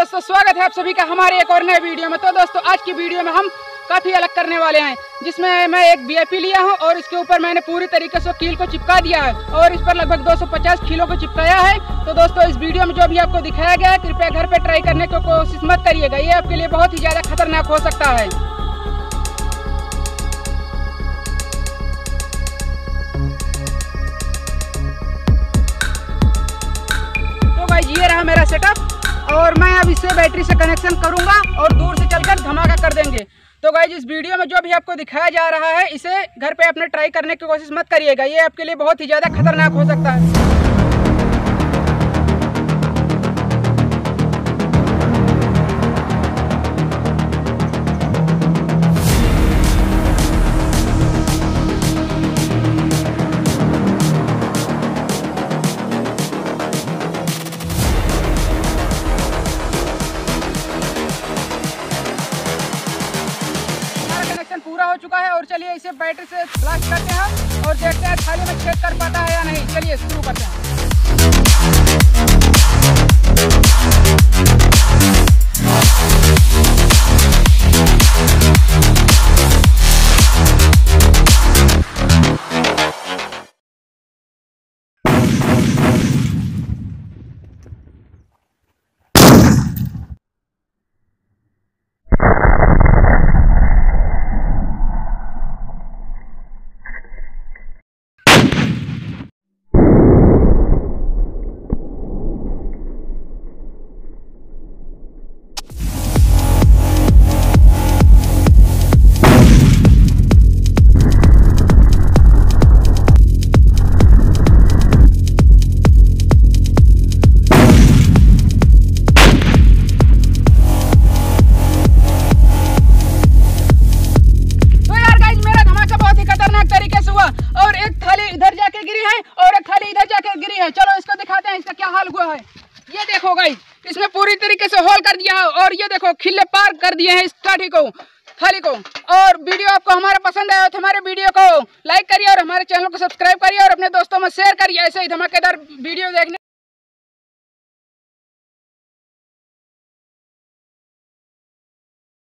दोस्तों, स्वागत है आप सभी का हमारे एक और नए वीडियो में। तो दोस्तों, आज की वीडियो में हम काफ़ी अलग करने वाले हैं, जिसमें मैं एक बी लिया हूँ और इसके ऊपर मैंने पूरी तरीके से कील को चिपका दिया है और इस पर लगभग 250 किलो को चिपकाया है। तो दोस्तों, इस वीडियो में जो भी आपको दिखाया गया है, कृपया घर पे ट्राई करने की कोशिश मत करिएगा। ये आपके लिए बहुत ही ज़्यादा खतरनाक हो सकता है। तो भाई, ये रहा मेरा सेटअप और मैं अब इसे बैटरी से कनेक्शन करूँगा और दूर से चलकर धमाका कर देंगे। तो गाइज़ इस वीडियो में जो भी आपको दिखाया जा रहा है, इसे घर पे अपने ट्राई करने की कोशिश मत करिएगा। ये आपके लिए बहुत ही ज़्यादा खतरनाक हो सकता है। कनेक्शन पूरा हो चुका है और चलिए इसे बैटरी से ब्लास्ट करते हैं और देखते हैं थाली में छेद कर पाता जाके गिरी है और एक थाली इधर जाके गिरी है। चलो इसको दिखाते हैं, इसका क्या हाल हुआ है। ये देखो गाई इसमें पूरी तरीके से होल कर दिया और ये देखो खिले पार कर दिए हैं इस काठी को, थाली को। और वीडियो आपको हमारा पसंद आया तो हमारे वीडियो को लाइक करिए और हमारे चैनल को सब्सक्राइब करिए और अपने दोस्तों में शेयर करिए। ऐसे ही धमाकेदार वीडियो देखने